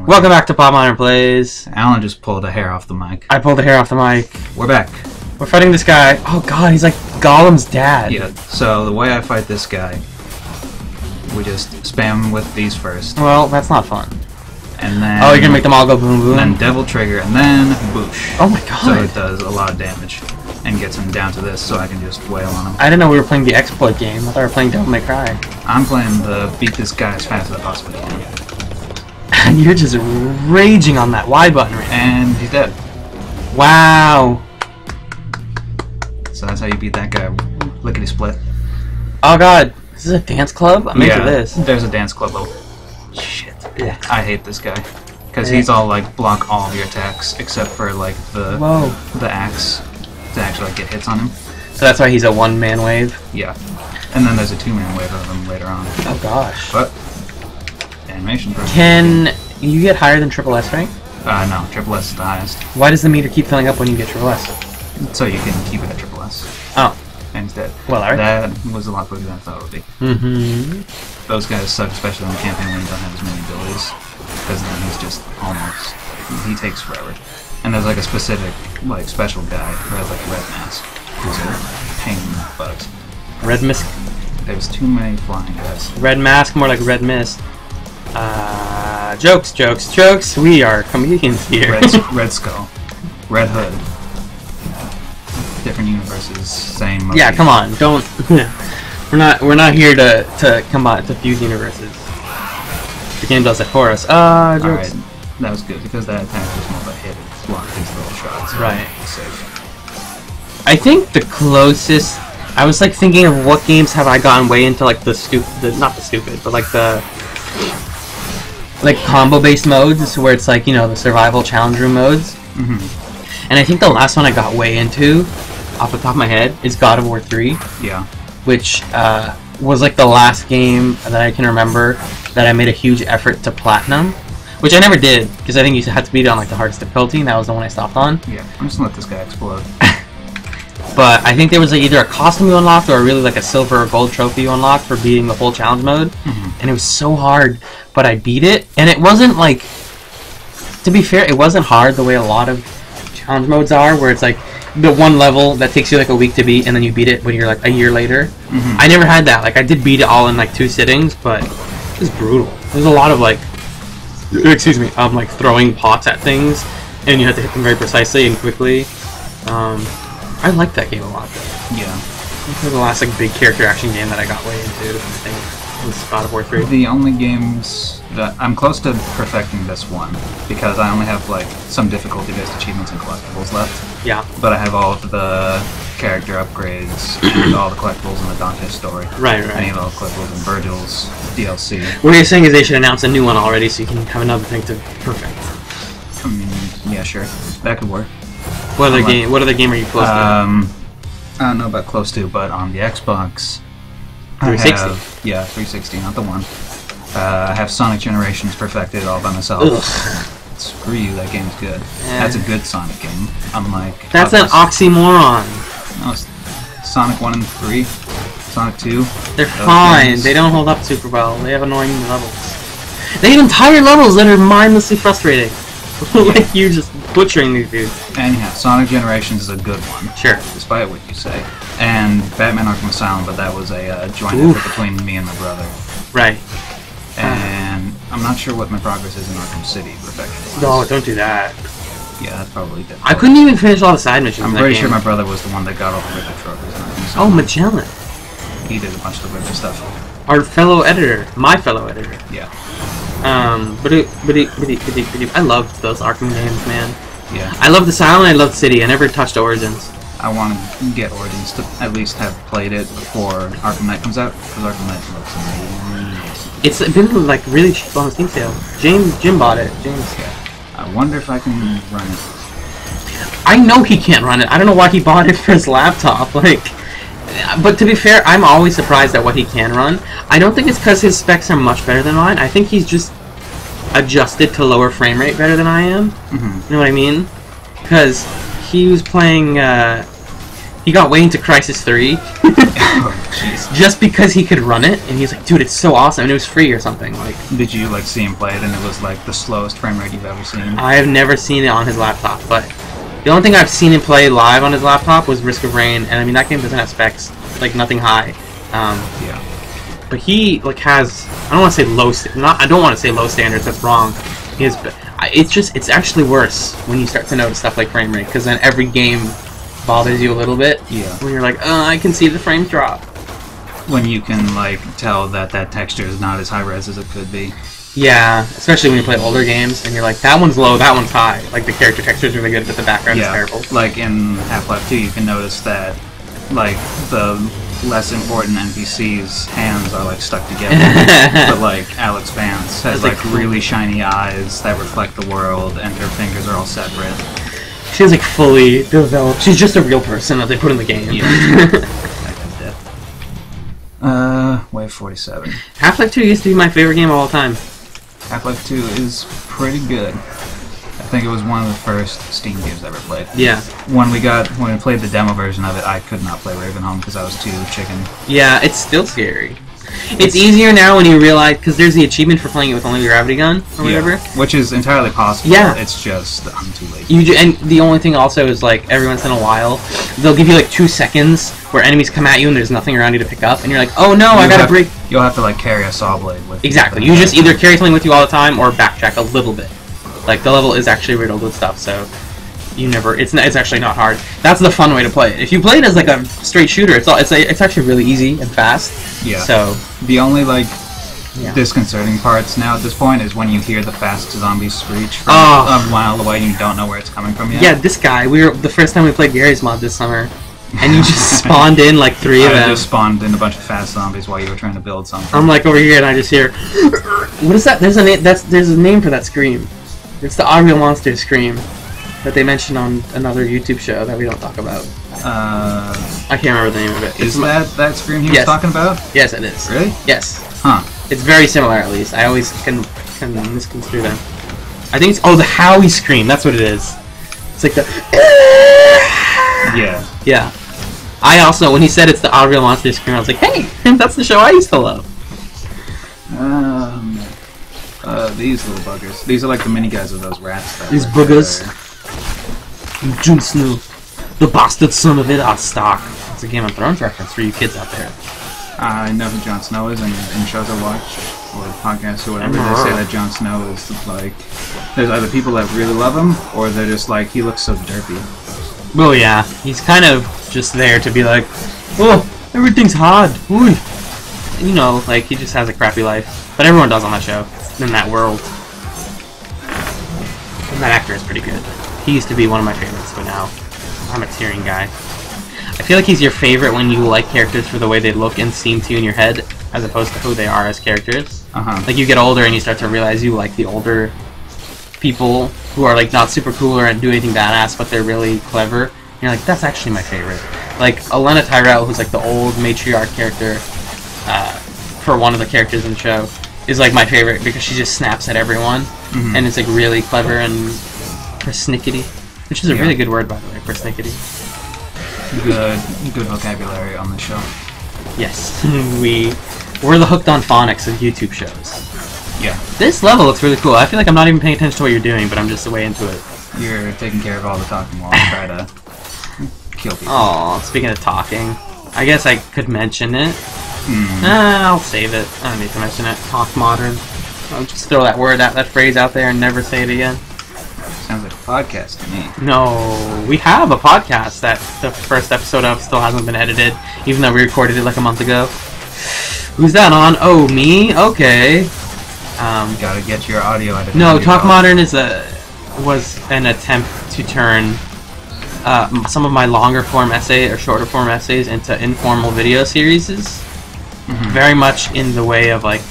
Welcome back to Pop Modern Plays. Allen just pulled a hair off the mic. I pulled the hair off the mic. We're back. We're fighting this guy. Oh god, he's like Gollum's dad. Yeah. So the way I fight this guy, we just spam with these first, Well, that's not fun. and then Oh, you're gonna make them all go boom boom. and then Devil Trigger, and then Boosh. oh my god. So it does a lot of damage, and gets him down to this, so I can just wail on him. I didn't know we were playing the exploit game. I thought we were playing Devil May Cry. I'm playing the beat this guy as fast as I possibly can, And you're just raging on that Y button right now. and he's dead. Wow. So that's how you beat that guy. Lickety split. Oh god. This is a dance club? I'm into this. There's a dance club. level. Shit. Yeah. I hate this guy. Because Yeah. he's all like block all of your attacks except for like the Whoa. the axe to actually like, get hits on him. So that's why he's a one man wave. Yeah. And then there's a two man wave of him later on. Oh gosh. But animation Can you get higher than triple S right? uh no, triple S is the highest. Why does the meter keep filling up when you get triple S? So you can keep it at triple S. Oh. Dead. Well. That was a lot quicker than I thought it would be. Mm-hmm. Those guys suck, especially on the campaign when you don't have as many abilities. Because then he's just almost he takes forever. And there's like a specific like special guy who has like a red mask. Who's a pain in the butt. Red mist. There's too many flying guys. Red mask, more like red mist. Uh, jokes, jokes, jokes. We are comedians here. Red, Red Skull, Red Hood. Different universes, same. Movie. yeah, come on, don't. we're not. We're not here to to combine to fuse universes. The game does it for us. Uh, jokes. Alright, that was good because that attack was more of a hit. It blocked his little shots. Right. I think the closest. I was like thinking of what games have I gotten way into like the stupid, the, not the stupid, but like the like combo based modes where it's like you know the survival challenge room modes. hmm And I think the last one I got way into, off the top of my head, is God of War 3, Yeah. which uh, was like the last game that I can remember that I made a huge effort to platinum. Which I never did, because I think you had to beat it on like the hardest difficulty, and that was the one I stopped on. Yeah. I'm just gonna let this guy explode. But I think there was like, either a costume you unlocked or really like a silver or gold trophy you unlocked for beating the full challenge mode. Mhm. And it was so hard, but I beat it, and it wasn't like. To be fair, it wasn't hard the way a lot of challenge modes are, where it's like the one level that takes you like a week to beat, and then you beat it when you're like a year later. Mhm. I never had that. Like I did beat it all in like two sittings, but it was brutal. There's a lot of like, excuse me, um, like throwing pots at things, and you have to hit them very precisely and quickly. Um, I liked that game a lot. Though. Yeah. This was the last like big character action game that I got way into. I think was God of War Three. The only games that I'm close to perfecting this one because I only have like some difficulty-based achievements and collectibles left. Yeah, But I have all of the character upgrades and all the collectibles in the Dante story. right, I need right. all the collectibles in Vergil's DLC. What you're saying is they should announce a new one already, so you can have another thing to perfect. I mean, yeah, sure, that could work. What other I'm like- game? What other game are you close to? Um, I don't know about close to, but on the Xbox, 360. have- yeah, 360, not the one. Uh, I have Sonic Generations perfected all by myself. Ugh. Screw you, that game's good. Yeah. That's a good Sonic game. Unlike That's an oxymoron. No, Sonic 1 and 3, Sonic 2. They're fine. games- They don't hold up super well. They have annoying levels. They have entire levels that are mindlessly frustrating. like you just butchering these dudes. And yeah, Sonic Generations is a good one. Sure. despite what you say. And Batman Arkham Asylum, but that was a uh, joint Oof. effort between me and my brother. Right. And I'm not sure what my progress is in Arkham City perfection. No, don't do that. Yeah, that's probably difficult. I couldn't even finish all the side missions. I'm in pretty game. sure my brother was the one that got all the Riddler trophies. in Oh, Asylum. Magellan. he did a bunch of the Riddler stuff. Our fellow editor. My fellow editor. Yeah, Um, but it, but it, but it, but it, but it, I loved those Arkham games, man. yeah. I love loved Asylum. I loved City. I never touched Origins. I want to get Origins to at least have played it before Arkham Knight comes out because Arkham Knight looks amazing. It's been like really cheap on Steam sale. James Jim bought it. James. I wonder if I can run it. I know he can't run it. I don't know why he bought it for his laptop. Like, but to be fair, I'm always surprised at what he can run. I don't think it's because his specs are much better than mine. I think he's just adjusted to lower frame rate better than I am. hmm You know what I mean? Because he was playing. Uh, he got way into Crysis Three, Oh, jeez. just because he could run it, and he's like, dude, it's so awesome, and it was free or something. Like, Did you like see him play it and it was like the slowest frame rate you've ever seen? I have never seen it on his laptop, but the only thing I've seen him play live on his laptop was Risk of Rain, and I mean that game doesn't have specs, like nothing high. Um, Yeah. but he like has I don't want to say low not I don't want to say low standards. That's wrong. He has, it's just it's actually worse when you start to notice stuff like frame rate because then every game bothers you a little bit. Yeah. When you're like, oh, I can see the frames drop. When you can like tell that that texture is not as high res as it could be. Yeah, especially when you play older games and you're like, that one's low, that one's high. Like the character texture is really good, but the background is yeah. terrible. Like in Half-Life 2, you can notice that like the less important NPCs' hands are like stuck together. but like Alyx Vance has like, like really shiny eyes that reflect the world, and her fingers are all separate. She's like fully developed. She's just a real person that they put in the game. That guy's dead. Uh, Wave 47. Half-Life 2 used to be my favorite game of all time. Half-Life 2 is pretty good. I think it was one of the first Steam games I ever played. Yeah. When we got when we played the demo version of it, I could not play Ravenholm because I was too chicken. Yeah, it's still scary. It's easier now when you realize because there's the achievement for playing it with only the gravity gun or whatever. Which is entirely possible. Yeah. It's just I'm too late. You ju- and the only thing also is like every once in a while they'll give you like two seconds where enemies come at you and there's nothing around you to pick up and you're like, oh no, I gotta have- break. You'll have to like carry a saw blade with. you. Exactly. You just either carry something with you all the time or backtrack a little bit. Like the level is actually riddled with stuff, so you never. It's it's actually not hard. That's the fun way to play it. If you play it as like a straight shooter, it's all it's a, it's actually really easy and fast. Yeah. So The only like Yeah. disconcerting parts now at this point is when you hear the fast zombies screech from Oh. a mile away and you don't know where it's coming from yet. yeah, this guy. We were the first time we played Garry's Mod this summer, and you just spawned in like three of I them. just spawned in a bunch of fast zombies while you were trying to build something. I'm like over here and I just hear. What is that? There's a name. That's there's a name for that scream. It's the Unreal Monster scream that they mentioned on another YouTube show that we don't talk about. uh, I can't remember the name of it. is It's that that scream he Yes. was talking about? Yes, it is. Really? Yes. Huh. It's very similar, at least. I always can can misconstrue them. I think it's oh the Howie scream. That's what it is. It's like the Yeah. yeah. I also when he said it's the Unreal Monster scream, I was like, hey, that's the show I used to love. Um, uh, these little buggers. These are like the mini guys of those rats. These boogers. Jon Snow, the bastard son of it, Stark. It's a Game of Thrones reference for you kids out there. I know who Jon Snow is, and in shows I watch or podcasts or whatever, they say that Jon Snow is like. There's either people that really love him, or they're just like he looks so derpy. Well, yeah, he's kind of just there to be like, oh, everything's hard. Ooh. You know, like he just has a crappy life, but everyone does on that show, in that world. And that actor is pretty good. He used to be one of my favorites, but now I'm a Tyrion guy. I feel like he's your favorite when you like characters for the way they look and seem to you in your head, as opposed to who they are as characters. Uh huh. Like you get older and you start to realize you like the older people who are like not super cool or do anything badass, but they're really clever. And you're like, that's actually my favorite. Like Olenna Tyrell, who's like the old matriarch character uh, for one of the characters in the show, is like my favorite because she just snaps at everyone, Mhm. and it's like really clever and persnickety, which is a Yeah. really good word by the way, persnickety. Good, good vocabulary on the show. Yes, we we're the hooked on phonics of YouTube shows. Yeah, This level looks really cool. I feel like I'm not even paying attention to what you're doing, but I'm just way into it. you're taking care of all the talking while I try to kill people. Oh, speaking of talking, I guess I could mention it. Hmm. Ah, I'll save it. I don't need to mention it. Talk modern. I'll just throw that word out, that phrase out there, and never say it again. Sounds like a podcast to me. No, we have a podcast that the first episode of still hasn't been edited, even though we recorded it like a month ago. Who's that on? Oh, me? Okay. Um, Gotta get your audio edited. no, Talk. Modern is a was an attempt to turn uh, some of my longer form essay or shorter form essays into informal video series. Mhm. Very much in the way of like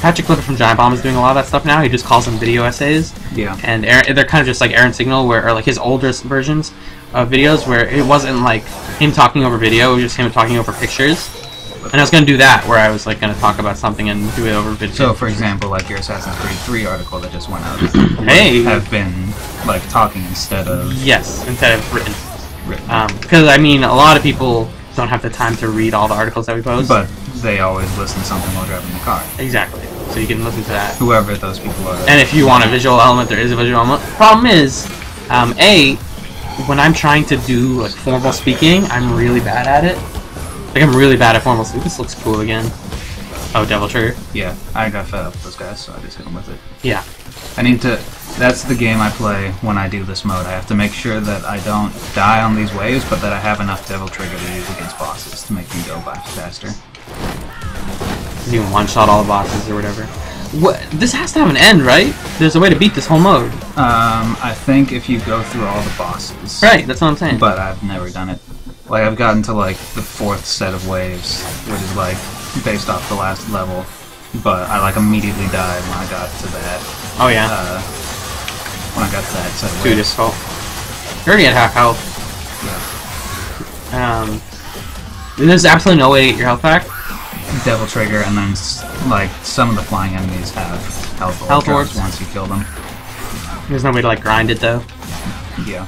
Patrick Clifford from Giant Bomb is doing a lot of that stuff now. He just calls them video essays Yeah. and Errant, they're kind of just like Errant Signal, where or like his older versions of videos, where it wasn't like him talking over video; it was just him talking over pictures. And I was gonna do that, where I was like gonna talk about something and do it over video. So, for example, like your Assassin's Creed 3 article that just went out, Hey! have been like talking instead of yes, instead of written, written. Um, because I mean, a lot of people don't have the time to read all the articles that we post. But they always listen to something while driving the car. exactly, so you can listen to that. Whoever those people are. And if you want a visual element, there is a visual element. Problem is, um, a when I'm trying to do like formal speaking, I'm really bad at it. Like I'm really bad at formal speaking. This looks cool again. Oh, Devil Trigger. yeah, I got fed up with those guys, so I just hit them with it. Yeah. I need to. That's the game I play when I do this mode. I have to make sure that I don't die on these waves, but that I have enough Devil Trigger to use against bosses to make them go by faster. You can one shot all the bosses or whatever. What? This has to have an end, right? There's a way to beat this whole mode. Um, I think if you go through all the bosses. Right. That's what I'm saying. But I've never done it. Like I've gotten to like the fourth set of waves, which is like based off the last level. But I like immediately died when I got to that. oh yeah. Uh, when I got to that set of Too waves. difficult. You're already at half health. Yeah. Um, there's absolutely no way to get your health back. Devil Trigger, and then like some of the flying enemies have health orbs Health orbs. once you kill them. There's no way to like grind it though. Yeah.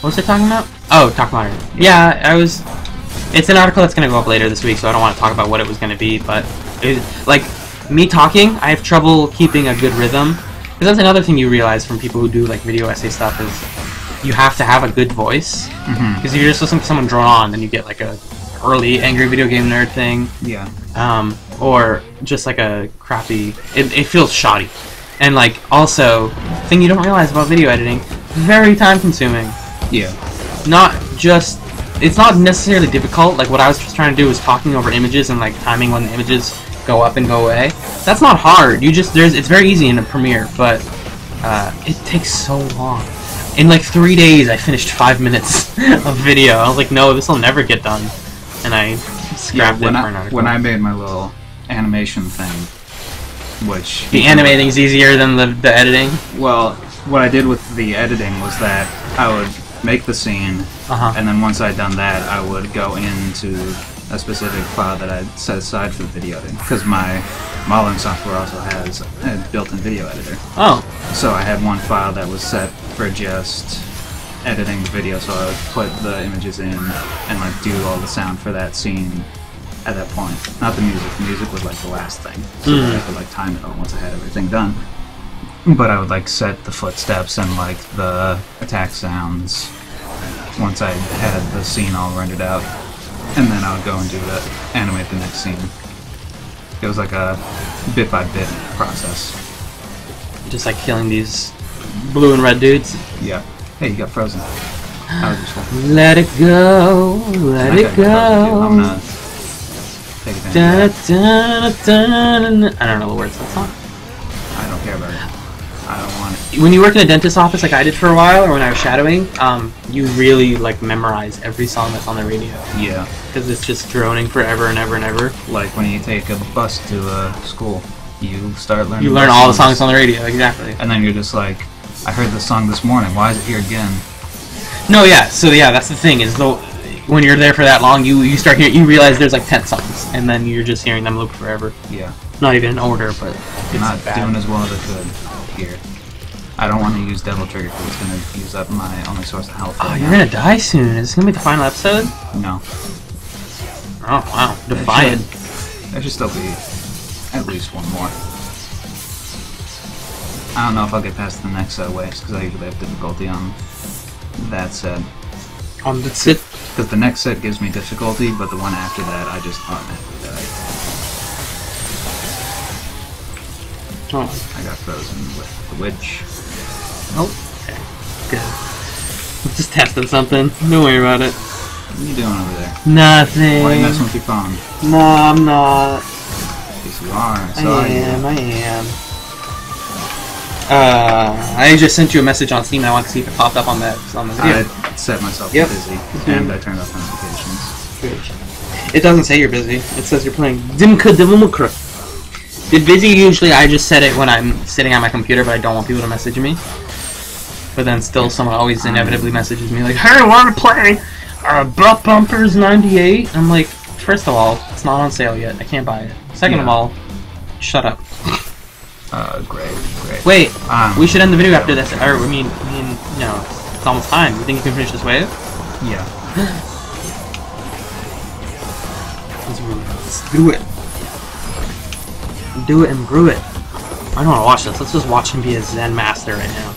What was I talking about? Oh, talk it. Yeah, I was. It's an article that's gonna go up later this week, so I don't want to talk about what it was gonna be. But it, like me talking, I have trouble keeping a good rhythm. Because that's another thing you realize from people who do like video essay stuff is you have to have a good voice. hmm Because if you're just listening to someone drone on, then you get like a early angry video game nerd thing. Yeah. um, or just like a crappy. It, it feels shoddy, and like also thing you don't realize about video editing, very time consuming. Yeah. Not just. It's not necessarily difficult. Like what I was just trying to do was talking over images and like timing when the images go up and go away. That's not hard. You just there's it's very easy in a Premiere, but uh, it takes so long. In like three days, I finished five minutes of video. I was like, no, this will never get done, and I Yeah. scrapped When it for I an article. when I made my little animation thing, which The animating is easier than the, the editing. Well, what I did with the editing was that I would make the scene, Uh huh. and then once I'd done that, I would go into a specific file that I'd set aside for the video editing. Because my modeling software also has a built-in video editor. Oh, So I had one file that was set for just editing the video, so I would put the images in and like do all the sound for that scene at that point. Not the music. The music was like the last thing, so that I Mm. could like time it all once I had everything done. But I would like set the footsteps and like the attack sounds once I had the scene all rendered out, and then I would go and do the animate the next scene. It was like a bit by bit process. just like killing these blue and red dudes. Yeah. Hey, you got frozen. Let it go, let I it got frozen too. I'm go. Da, da, da. I don't know the words to that song. I don't care about it. I don't want it. When you work in a dentist's office like I did for a while, or when I was shadowing, um, you really like memorize every song that's on the radio Yeah. because it's just droning forever and ever and ever. Like when you take a bus to a school, you start learning. You learn all the songs on the radio, exactly. And then you're just like, I heard this song this morning. Why is it here again? No, yeah. So yeah, that's the thing is though, when you're there for that long, you you start hearing, you realize there's like ten songs, and then you're just hearing them loop forever. Yeah. Not even in order, but it's not bad. doing as well as I could here. I don't want to use Devil Trigger because it's going to use up my only source of health. Oh, you're now. gonna die soon. Is this gonna be the final episode? No. Oh wow, defiant. There should still be at least one more. I don't know if I'll get past the next set of waves because I usually have difficulty on that set. On the set? Because the next set gives me difficulty, but the one after that I just automatically die. Oh, I got frozen with the witch. oh. Okay. Good. I'm just testing something. Don't worry about it. What are you doing over there? Nothing. Why are you messing with your phone? No, I'm not. Yes, you are. I I saw you. am. I am. Uh, I just sent you a message on Steam. and I want to see if it popped up on that on the video. I set myself Yep. busy Mhm. and I turned off notifications. It doesn't say you're busy. It says you're playing Dimka Dimulkra. Did busy usually I just set it when I'm sitting on my computer, but I don't want people to message me. But then still, someone always inevitably messages me like, "Hey, want to play uh, Butt Bumpers '98." I'm like, first of all, it's not on sale yet. I can't buy it. Second of all, shut up. Uh, great, great. Wait, Um, we should end the video after this. Or I mean, I mean, you know, it's almost time. You think you can finish this wave? Yeah. Let's do it. Do it and brew it. I don't want to watch this. Let's just watch him be a Zen master right now.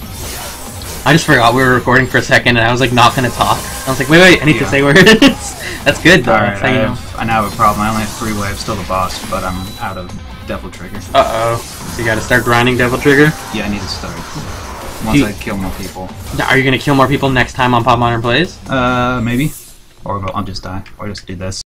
I just forgot we were recording for a second, and I was like not gonna talk. I was like, wait, wait, I need to say words. That's good though. Alright, That's I, have, I now have a problem. I only have three waves, still the boss, but I'm out of Devil Trigger. Uh oh. You gotta start grinding Devil Trigger. Yeah, I need to start. Once You- I kill more people. Are you gonna kill more people next time on Pop Modern Plays? Uh, maybe. Or I'll just die. Or just do this.